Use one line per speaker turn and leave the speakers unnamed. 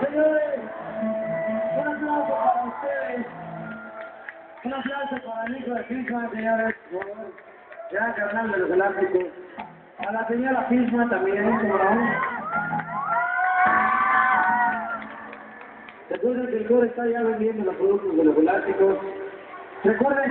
Señores, un aplauso para ustedes. Un aplauso para Nico de Fisma, señores. Ya, carnal de los elásticos. A la señora Fisma también, como. Recuerden que el core está ya vendiendo los productos de los elásticos. Recuerden